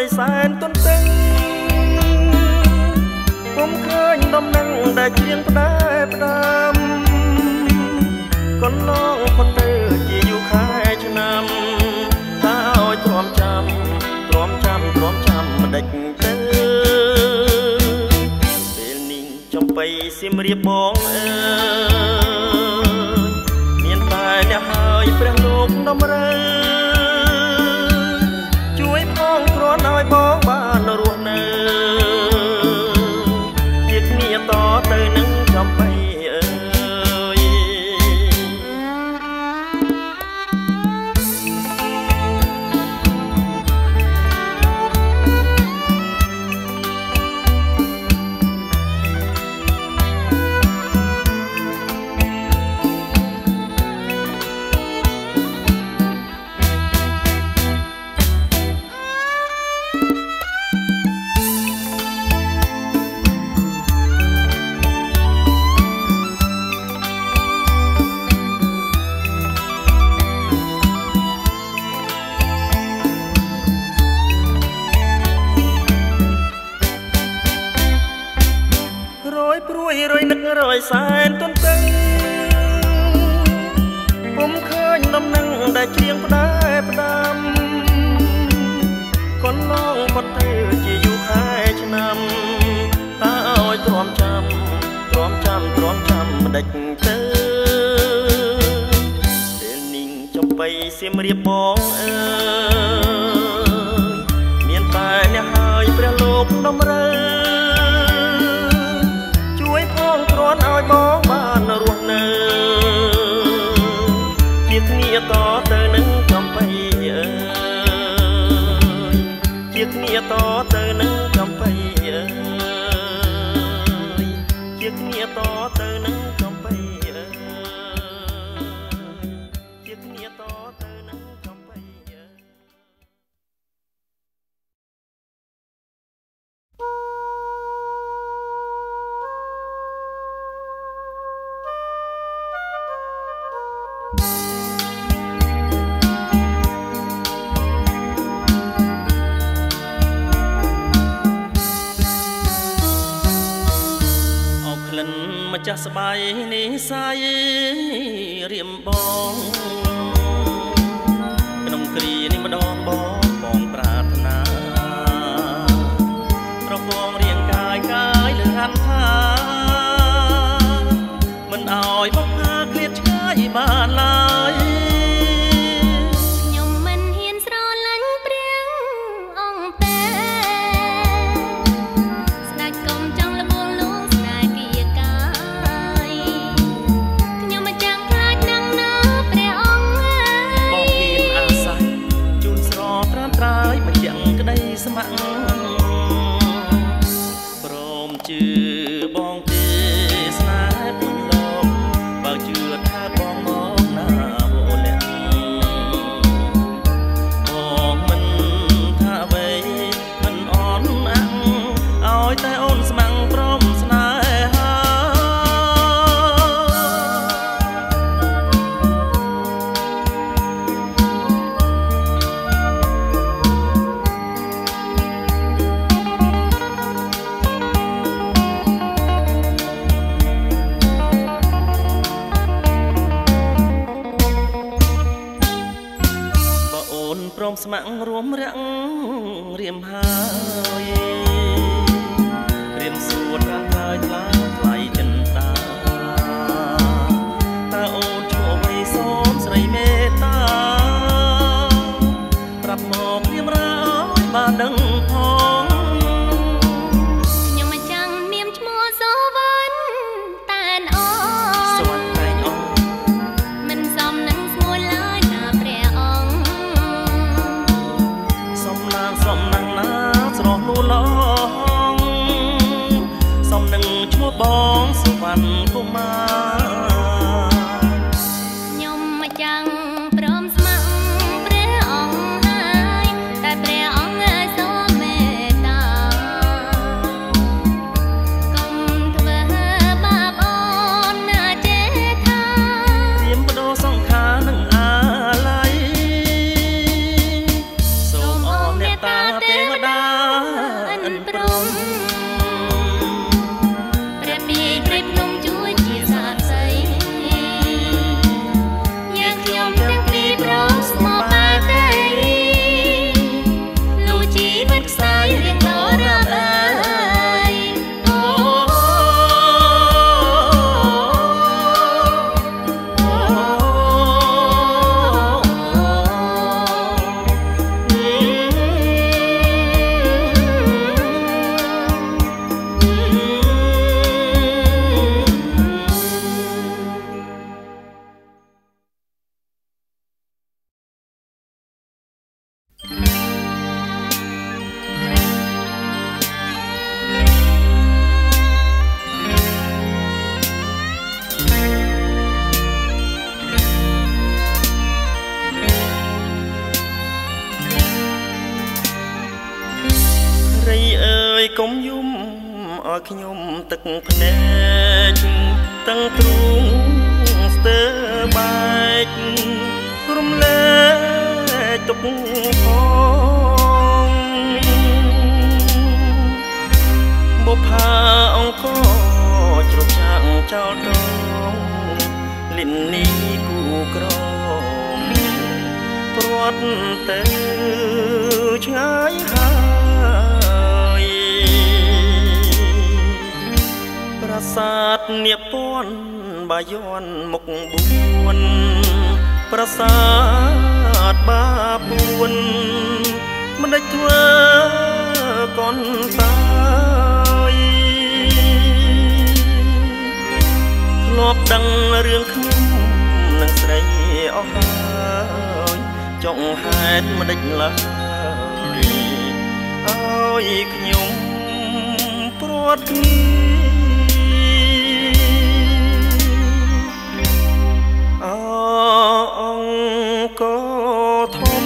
ឲ្យសែនទន្ទឹងពុំឃើញដំណឹងដែលជ្រៀងផ្ដែផ្ដាំកន្លងផុតទៅជាយូរខែឆ្នាំតើឲ្យទ្រាំចាំទ្រាំចាំទ្រាំចាំមិនដេចទៅពេលនេះចំបៃសៀមរាបបងអើយមានតែអ្នកហើយព្រះលោកតម្រូវ នងមិនទេជាយូរខែឆ្នាំតើឲ្យទ្រាំចាំទ្រាំចាំទ្រាំចាំមិនដេចទៅពេលនិងចំបៃសៀមរាបបងអើយ ស្បៃនេះស័យ ព្រមស អង្គជ្រុះចាក់ចោលដងលិននេះគូក្រមព្រាត់ទៅឆ្ងាយហើយប្រាសាទនាពន់បាយ័នមុខបួនប្រាសាទបាពួនមិនដេចធ្វើកនតា លាប់ដឹងរឿងខ្ញុំនឹងស្រីអស់ហើយចង់ហេតុមិនដេចឡើយឲ្យខ្ញុំព្រាត់គ្នាអអង្គធំ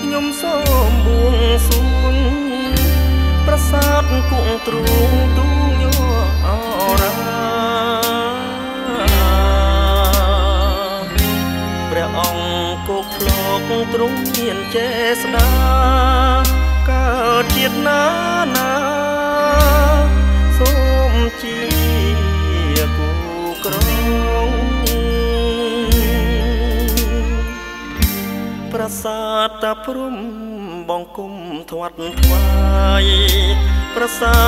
ខ្ញុំសូមបួងសួងប្រាសាទគង់ទ្រូង មានចេស្តាកើតជាតិណាណាសូមជាគូក្រងប្រាសាទតាព្រំបង្គំធាត់ថ្វាយប្រាសា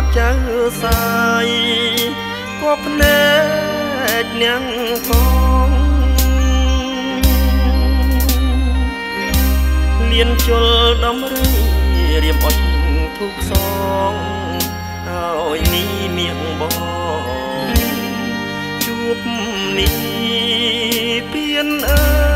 ទចៅសាយគប់ភ្នែកនាងផង លៀនជលដំរីរៀមអុចធូបសងហើយនេះមៀងបងជួបនេះពៀនអើ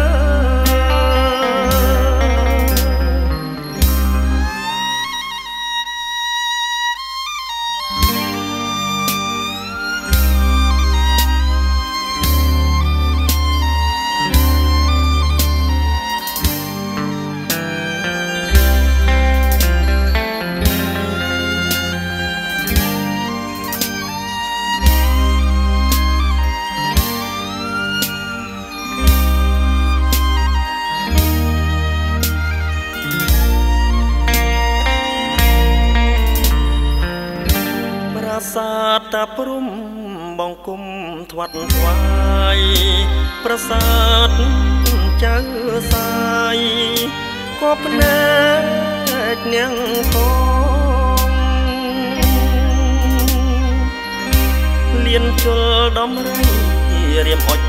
តាព្រំបង្គំធាត់ថ្វាយប្រាសាទចៅសាយក៏ភ្នែកនាងផងលៀនជលដំរីរៀមអុច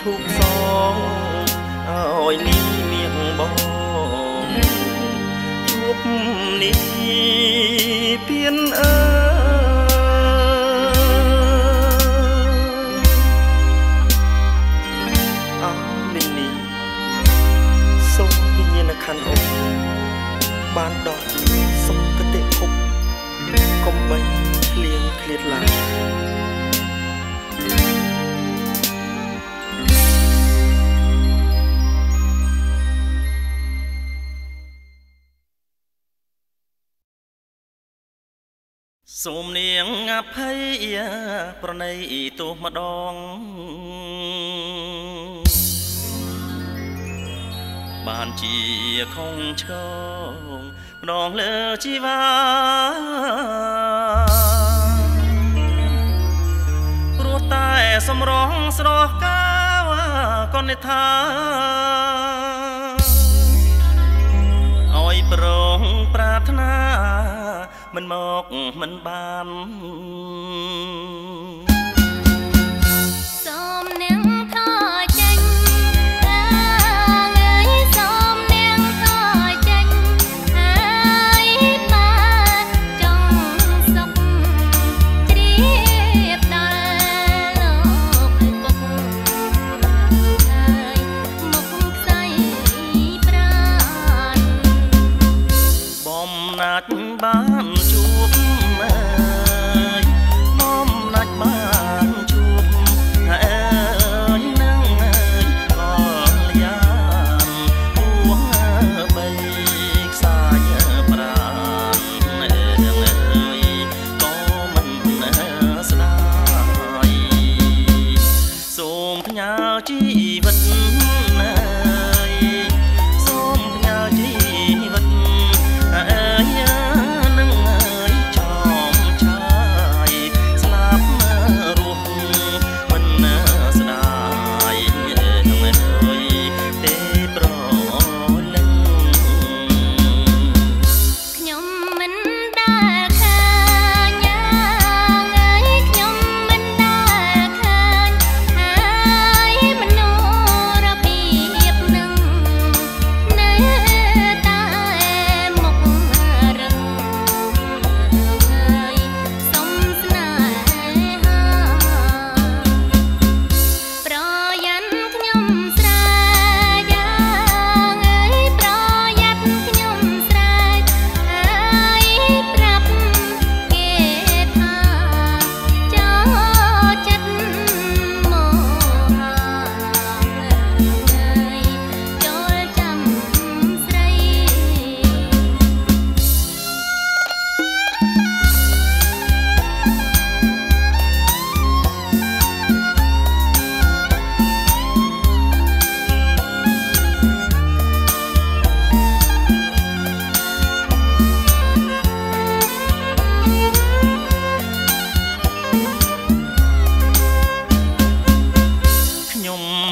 ធូបសងឲ្យនេះមៀងបងជួបនេះពៀនអើអោ ខន្ធអូបានដល់សុគតិភពកុំបីឃ្លៀងឃ្លាតឡើយសូមនាងអភ័យប្រណីទោសម្ដង បានជាខុងឈងម្ដងលើជីវាព្រោះតែសំរងស្រស់កាវកននិថាឲ្យប្រងប្រាថ្នាមិនមកមិនបាន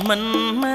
មិនមែ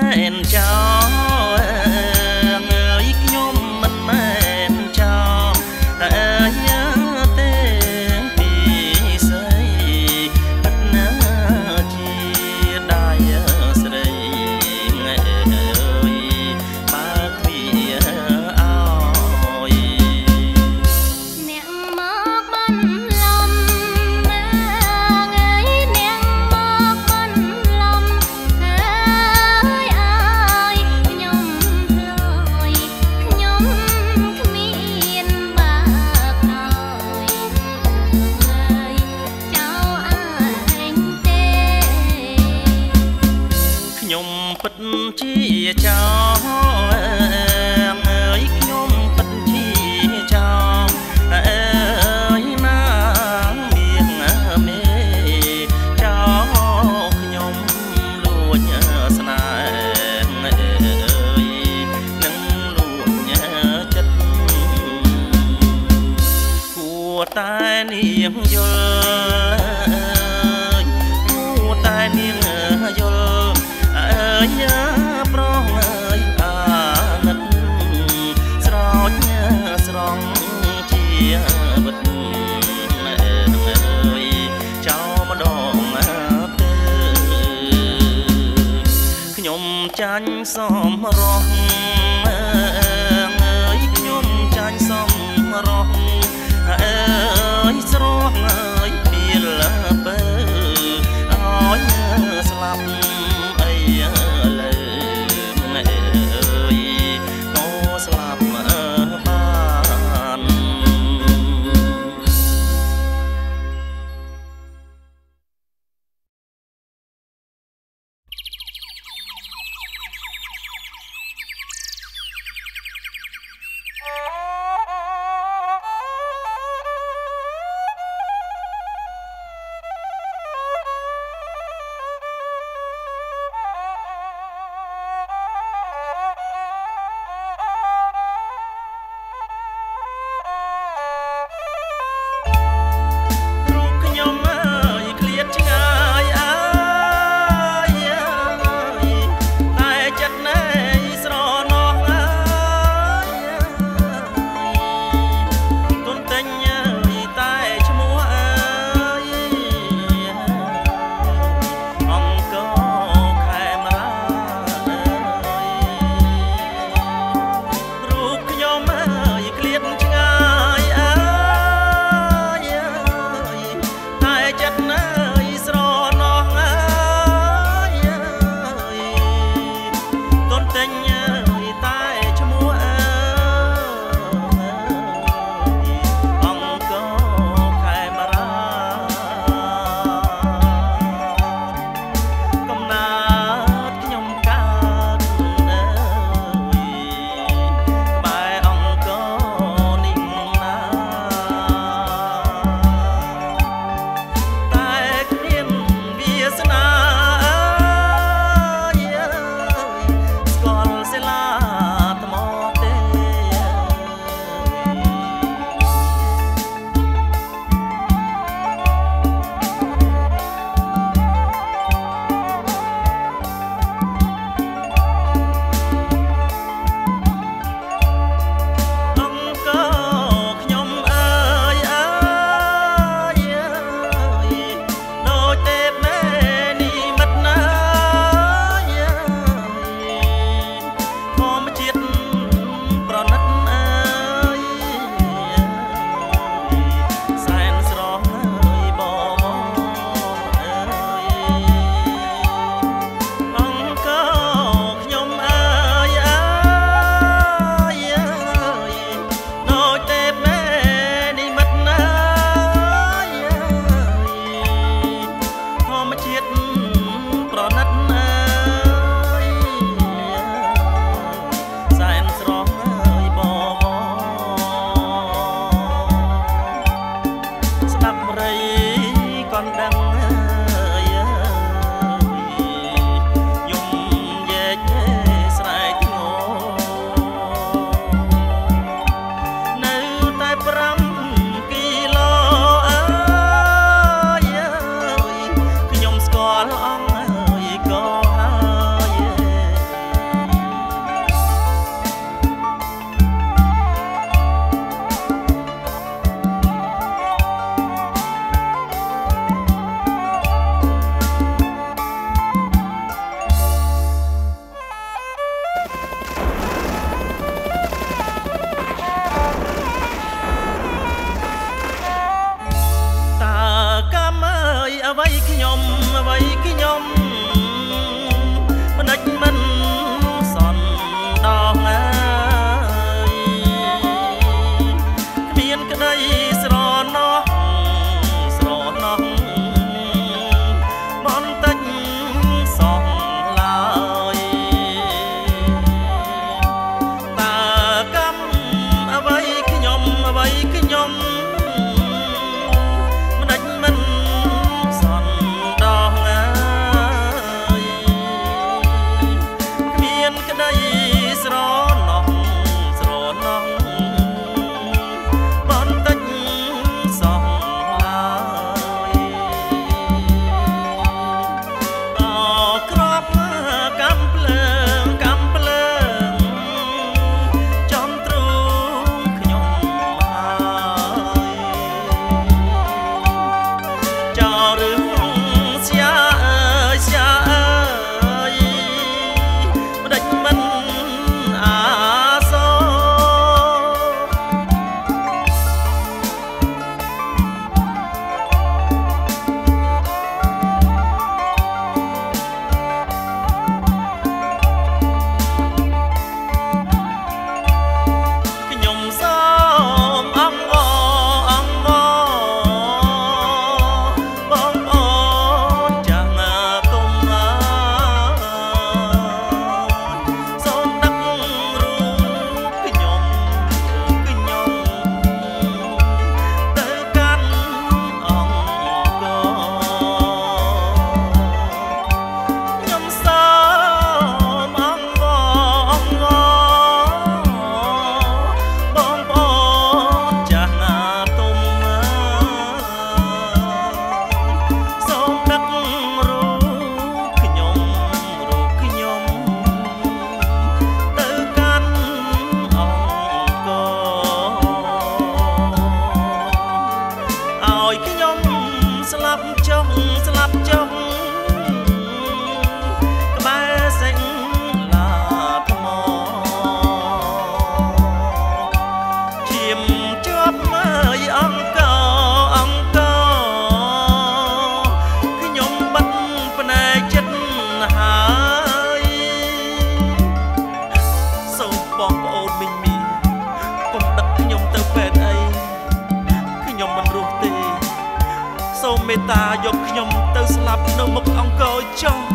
មេត្តាយកខ្ញុំទៅស្លាប់នៅមុខអង្គរចុះ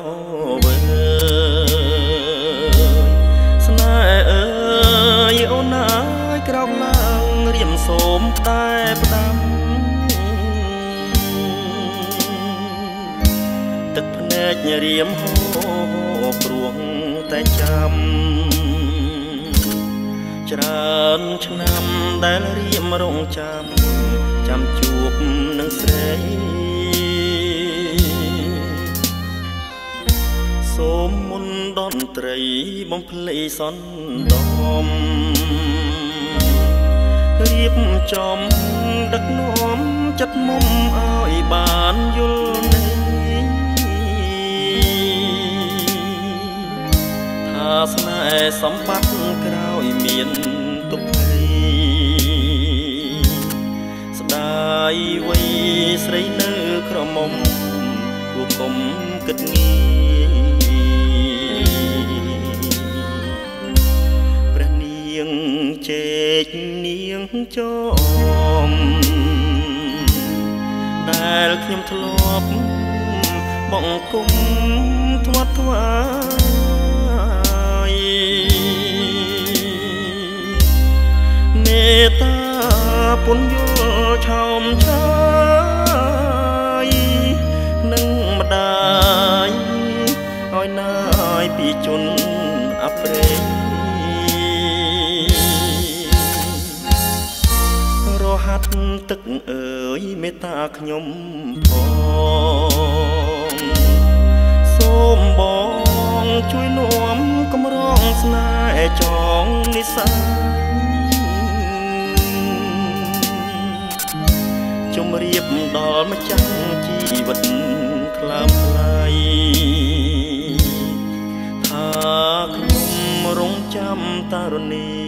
ប់ សម្បត្តិក្រោយមានទុក្ខ័យស្ដាយវ័យស្រីនៅក្រមុំគួរគុំគិតងាយព្រះនាងជេកនាងចោមដែលខ្ញុំធ្លាប់បង្គំធាត់ថ្វាយ តាពុនយល់ឆោមឆាយនឹងម្ដាយឲ្យណាយពីជនអប្រេរហាត់ទឹកអើយមេត្តាខ្ញុំផងសូមបងជួយនាំកំរងស្នេហ៍ចងនិសា ជំរាបដល់ម្ចាស់ជីវិតខ្លាមថ្លៃថាខ្ញុំរងចាំតារនី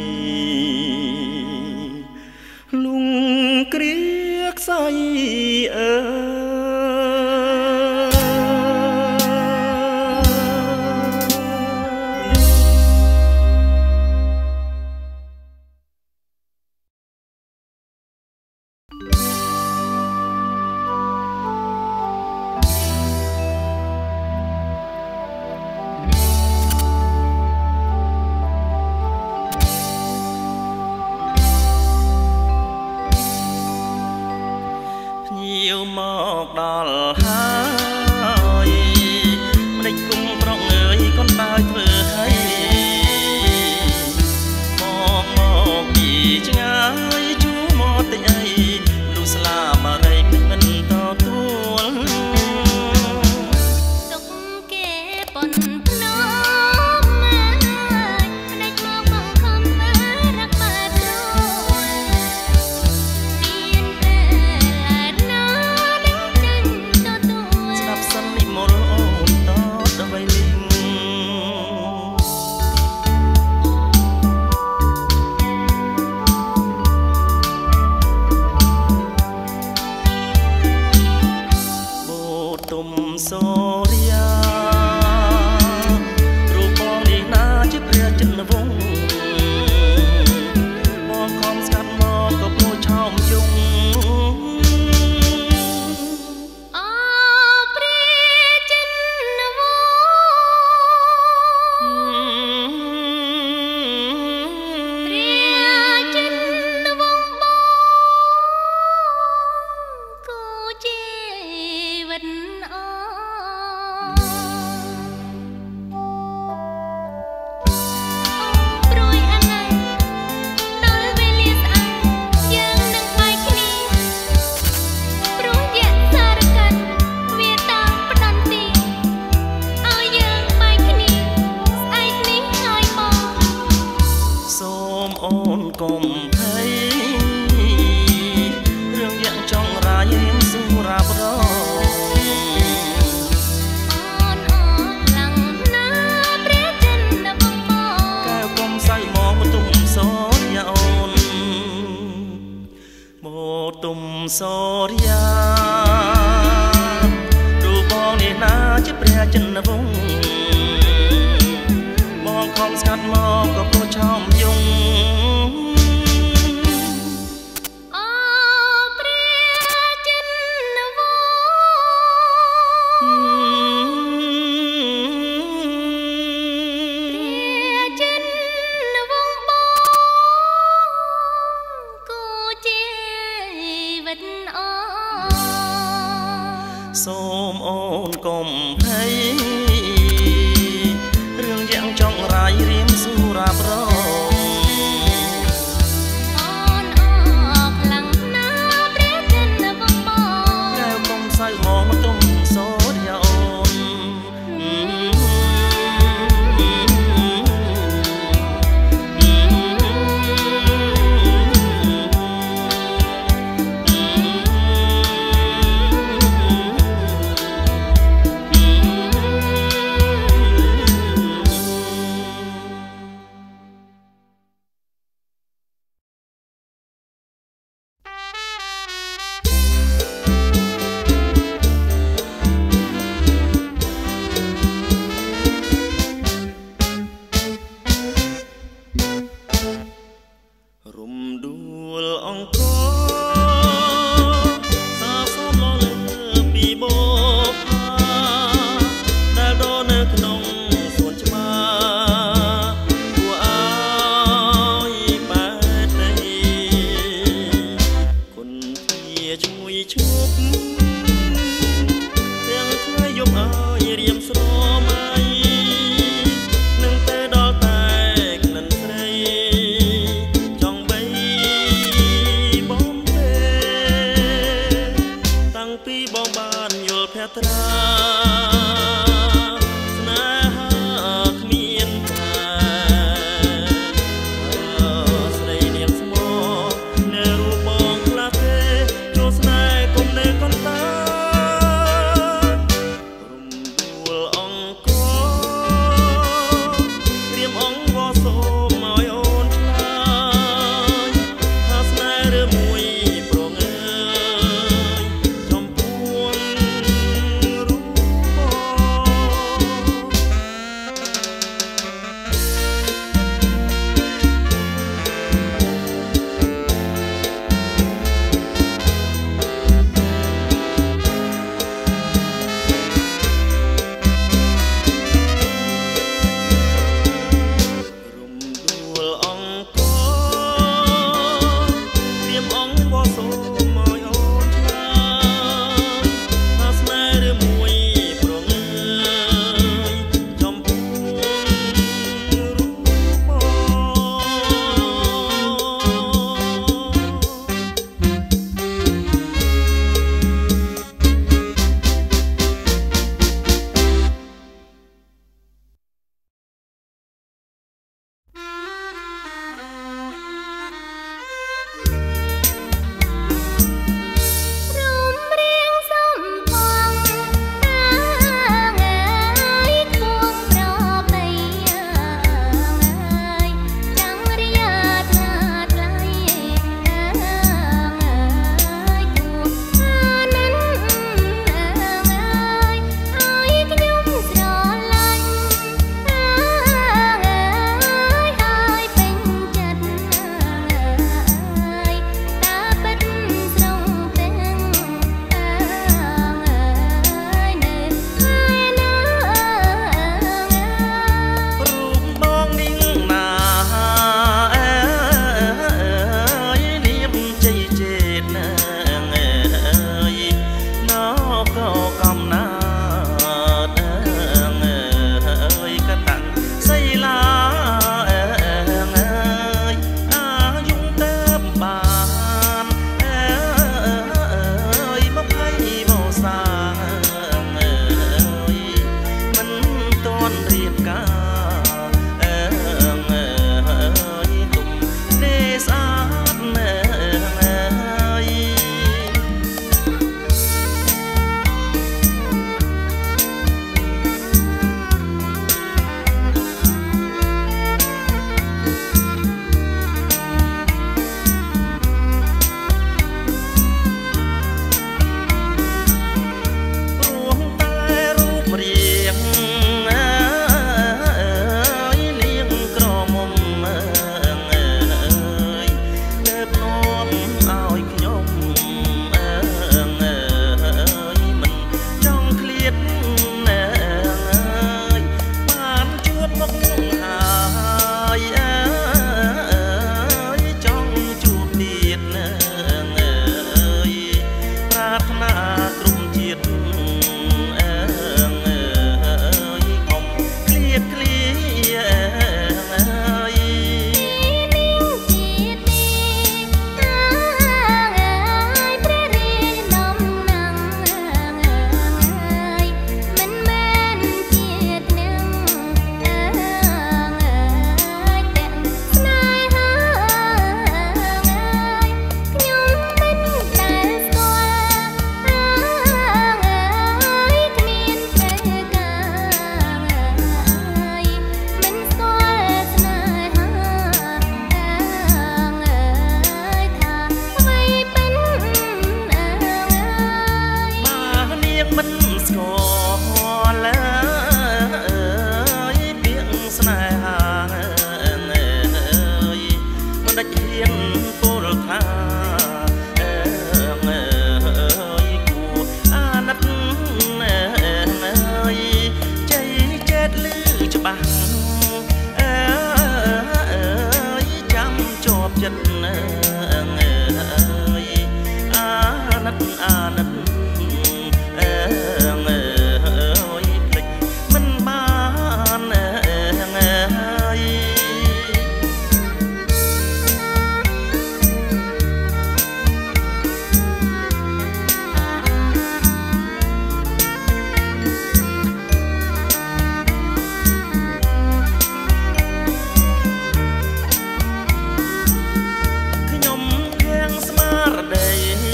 đây.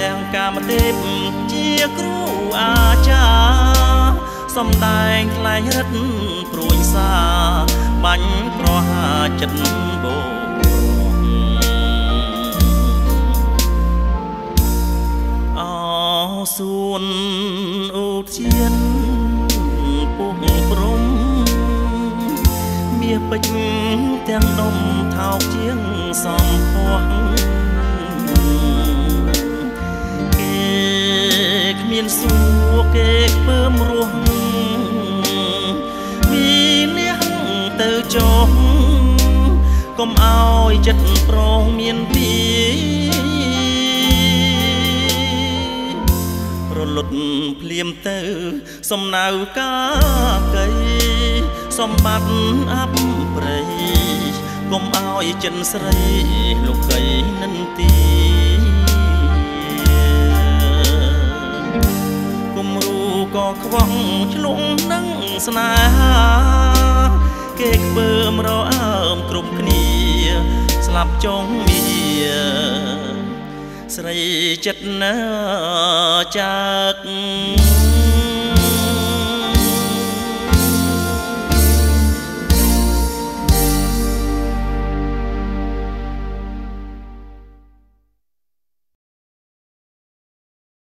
យកព្រះកាមទេពជាគ្រូអាចារ្យសំដែងថ្លែងរិទ្ធព្រួយសាបាញ់ប្រហាចិត្តបូរអសួនអូធានពុកព្រំមាសពេជ្រទាំងដុំថោកជាងសំ រគេពើមរស់មានអ្នកទៅចុះកុំឲ្យចិត្តប្រងមានពីរលត់ភ្លាមទៅសំណៅកាកៃសំបត្តិអាប់ព្រៃកុំឲ្យចិនស្រីលោកកៃនិនទី ក៏ខ្វងឆ្លងនឹងស្នេហាគេខ្ពើមរអើមគ្រប់គ្នា ស្លាប់ចុងមានស្រីចិត្តណាចាក់